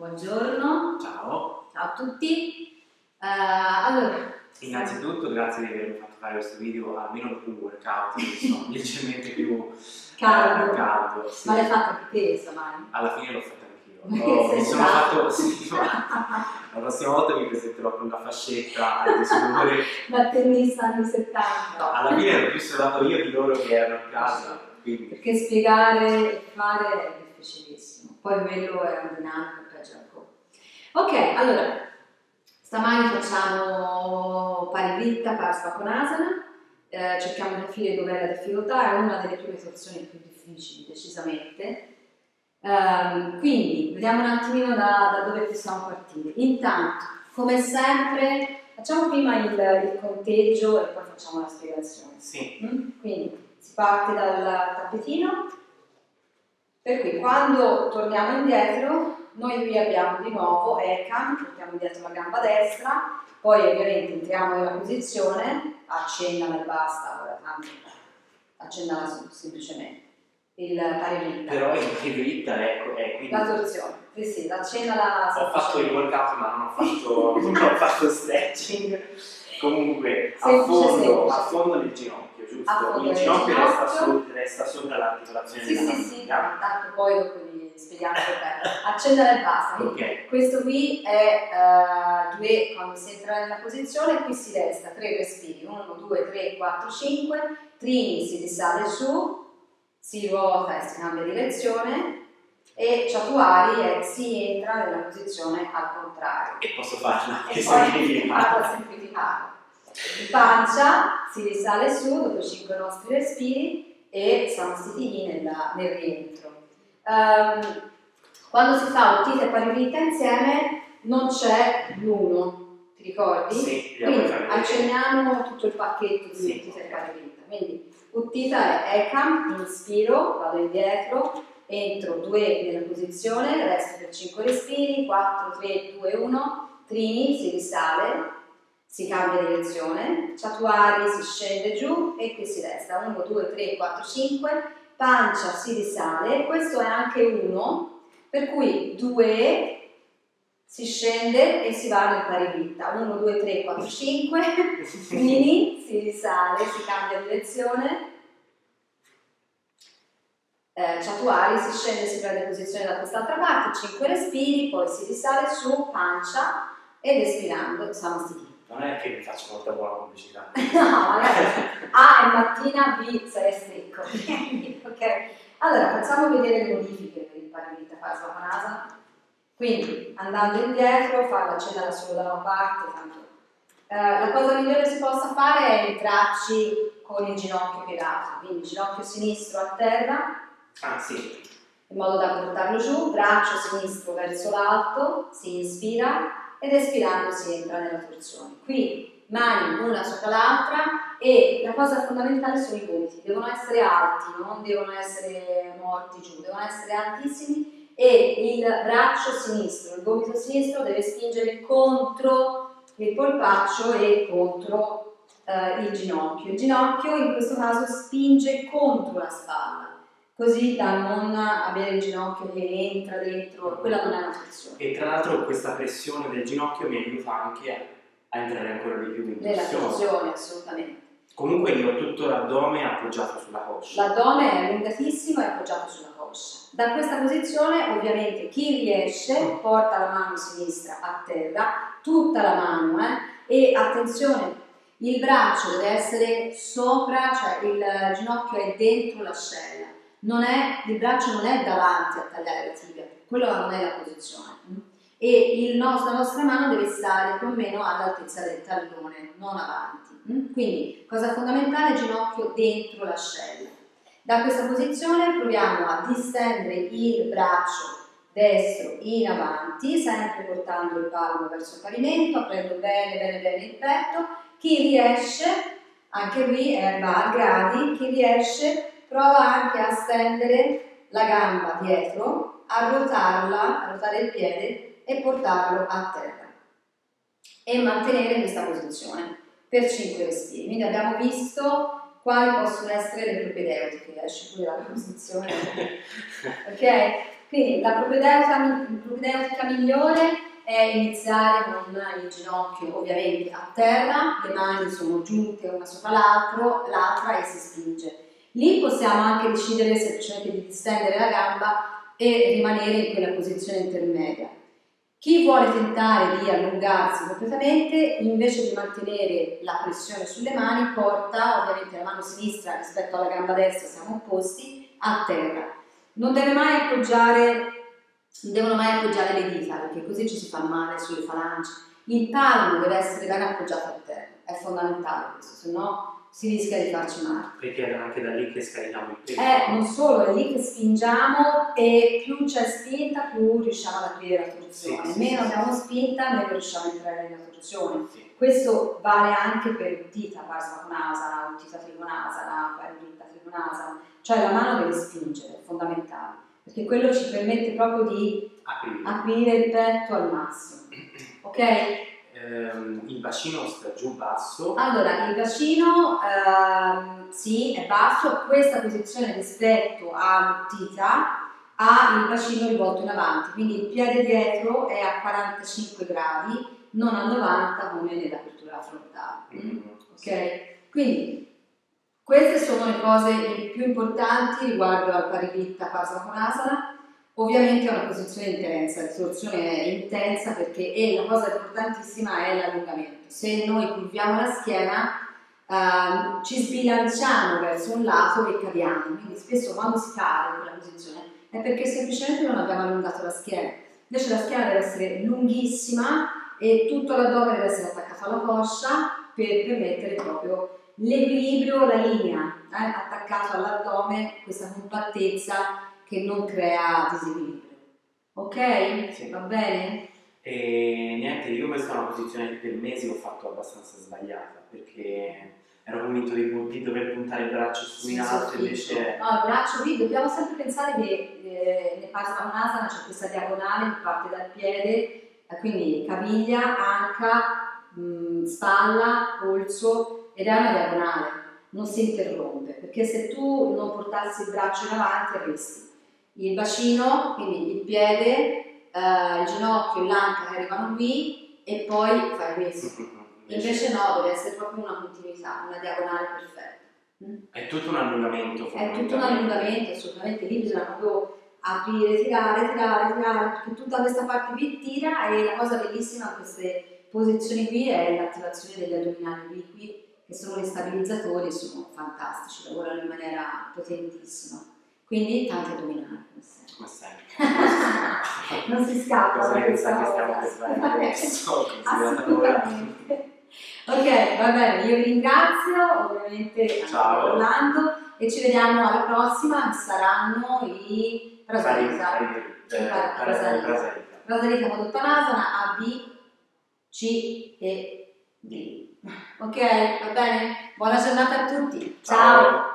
Buongiorno. Ciao. Ciao a tutti. Uh, allora, innanzitutto grazie di avermi fatto fare questo video almeno dopo un workout, sono leggermente più caldo. Eh, caldo sì. Ma l'hai fatto anche te stamani? Alla fine l'ho fatto anch'io. Oh, mi sono fatto, sì, la prossima volta mi presenterò con una fascetta antisudore. da tennista anni 70. No, alla fine ero più sudato io di loro che erano a casa. Quindi. Perché spiegare e fare è difficilissimo. Poi quello è un dinamico. Ok, allora, stamani facciamo pari dritta, pari spaconasana, eh, cerchiamo di capire dov'è la difficoltà, è una delle prime situazioni più difficili, decisamente. Um, quindi, vediamo un attimino da, da, dove possiamo partire. Intanto, come sempre, facciamo prima il, il conteggio e poi facciamo la spiegazione. Sì. Mm? Quindi, si parte dal tappetino, per cui quando torniamo indietro, noi qui abbiamo di nuovo ECAM, portiamo indietro la gamba destra, poi ovviamente entriamo nella posizione, accennala e basta, anzi, accennala semplicemente, il pari Però il pari dritta è, è quindi... La torsione, sì sì, accennala Ho fatto il workout ma non ho fatto, non ho fatto stretching, comunque a fondo, a fondo del ginocchio giusto? Il ginocchio resta, su, resta sopra l'articolazione sì, della sì, sì, tanto poi dopo spieghiamo bene. Accendere e basta. Okay. Questo qui è uh, due, quando si entra nella posizione, qui si resta tre respiri, 1, 2, 3, 4, 5, trini si risale su, si ruota e si cambia direzione e ciatuari è si entra nella posizione al contrario. E posso farla e poi farla semplificata pancia si risale su dopo 5 nostri respiri e siamo stati lì nella, nel rientro. Um, quando si fa uttita e parivita insieme non c'è l'uno, ti ricordi? Sì, Quindi accenniamo tutto il pacchetto di sì. uttita e parivita. Quindi uttita è ECAM, inspiro, vado indietro, entro 2 nella posizione, resto per 5 respiri, 4, 3, 2, 1, trini, si risale, si cambia direzione, ciatuari si scende giù e qui si resta 1, 2, 3, 4, 5, pancia si risale, questo è anche 1, per cui 2 si scende e si va nel pari 1, 2, 3, 4, 5, mini, si risale, si cambia direzione, eh, ciatuari, si scende, si prende posizione da quest'altra parte, 5 respiri, poi si risale su, pancia ed espirando siamo stiti non è che mi faccio molta buona pubblicità. no, magari A è mattina, B sei secco. Ok? Allora, facciamo vedere le modifiche per il paravita fase panasa. Quindi, andando indietro, farla accendere solo da una parte, tanto. Eh, la cosa migliore che si possa fare è entrarci con il ginocchio piegato, quindi ginocchio sinistro a terra. Ah, sì. In modo da portarlo giù, braccio sinistro verso l'alto, si inspira, ed espirando si entra nella torsione. Qui mani una sopra l'altra e la cosa fondamentale sono i gomiti, devono essere alti, non devono essere morti giù, devono essere altissimi e il braccio sinistro, il gomito sinistro deve spingere contro il polpaccio e contro eh, il ginocchio. Il ginocchio in questo caso spinge contro la spalla così da non avere il ginocchio che entra dentro, quella non è una flessione. E tra l'altro questa pressione del ginocchio mi aiuta anche a entrare ancora di più in Nella flessione, assolutamente. Comunque io ho tutto l'addome appoggiato sulla coscia. L'addome è allungatissimo e appoggiato sulla coscia. Da questa posizione ovviamente chi riesce porta la mano sinistra a terra, tutta la mano, eh, e attenzione, il braccio deve essere sopra, cioè il ginocchio è dentro l'ascella è, il braccio non è davanti a tagliare la tibia, quella non è la posizione. E nostro, la nostra mano deve stare più o meno all'altezza del tallone, non avanti. Quindi, cosa fondamentale, ginocchio dentro l'ascella. Da questa posizione proviamo a distendere il braccio destro in avanti, sempre portando il palmo verso il pavimento, aprendo bene, bene, bene il petto. Chi riesce, anche qui è va a gradi, chi riesce prova anche a stendere la gamba dietro, a ruotarla, a ruotare il piede e portarlo a terra e mantenere questa posizione per 5 respiri. Quindi abbiamo visto quali possono essere le propedeutiche, esce pure la posizione. ok? Quindi la propedeutica migliore è iniziare con il ginocchio ovviamente a terra, le mani sono giunte una sopra l'altra e si spinge. Lì possiamo anche decidere semplicemente di distendere la gamba e rimanere in quella posizione intermedia. Chi vuole tentare di allungarsi completamente, invece di mantenere la pressione sulle mani, porta ovviamente la mano sinistra rispetto alla gamba destra, siamo opposti, a terra. Non deve mai appoggiare, devono mai appoggiare le dita, perché così ci si fa male sulle falangi. Il palmo deve essere ben appoggiato a terra, è fondamentale questo, se no si rischia di farci male. Perché è anche da lì che scarichiamo il peso. Eh, non solo, è lì che spingiamo e più c'è spinta, più riusciamo ad aprire la torsione. Sì, meno sì, abbiamo sì. spinta, meno riusciamo a entrare nella torsione. Questo vale anche per dita parasmaconasana, dita trigonasana, paridita trigonasana. Cioè la mano deve spingere, è fondamentale, perché quello ci permette proprio di aprire, aprire il petto al massimo. Ok? Ehm, il bacino sta giù basso. Allora, il bacino ehm, sì, è basso, questa posizione rispetto all'uttita ha il bacino rivolto in avanti, quindi il piede dietro è a 45 gradi, non a 90 come nell'apertura frontale. Mm-hmm. Ok? Quindi queste sono le cose più importanti riguardo al parivitta Pasvakonasana Ovviamente è una posizione intensa, la risorzione è intensa perché e la cosa importantissima è l'allungamento. Se noi curviamo la schiena eh, ci sbilanciamo verso un lato e cadiamo, quindi spesso quando si cade in quella posizione è perché semplicemente non abbiamo allungato la schiena. Invece la schiena deve essere lunghissima e tutto l'addome deve essere attaccato alla coscia per permettere proprio l'equilibrio, la linea eh, attaccato all'addome, questa compattezza che non crea disequilibrio. Ok? Sì. Va bene? E niente, io questa è una posizione che per mesi ho fatto abbastanza sbagliata perché ero convinto di, di dover puntare il braccio su in alto invece... No, il braccio qui dobbiamo sempre pensare che eh, nel Pasanasana c'è questa diagonale che parte dal piede, eh, quindi caviglia, anca, mh, mm, spalla, polso ed è una diagonale, non si interrompe perché se tu non portassi il braccio in avanti arresti il bacino, quindi il piede, eh, il ginocchio, l'anca che arrivano qui e poi fai questo. Invece no, deve essere proprio una continuità, una diagonale perfetta. Mm? È tutto un allungamento. È tutto un allungamento, assolutamente. Lì bisogna proprio aprire, tirare, tirare, tirare, perché tutta questa parte qui tira e la cosa bellissima di queste posizioni qui è l'attivazione degli addominali obliqui, che sono gli stabilizzatori, sono fantastici, lavorano in maniera potentissima. Quindi tanti addominali, come sempre. non si scappa da questa Assolutamente. Ok, va bene, io ringrazio, ovviamente Ciao. Orlando e ci vediamo alla prossima, saranno i Prasalita. Prasalita con Dottanasana A, B, C e D. Ok, va bene? Buona giornata a tutti. Ciao. ciao.